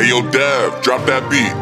Hey yo, Dev, drop that beat.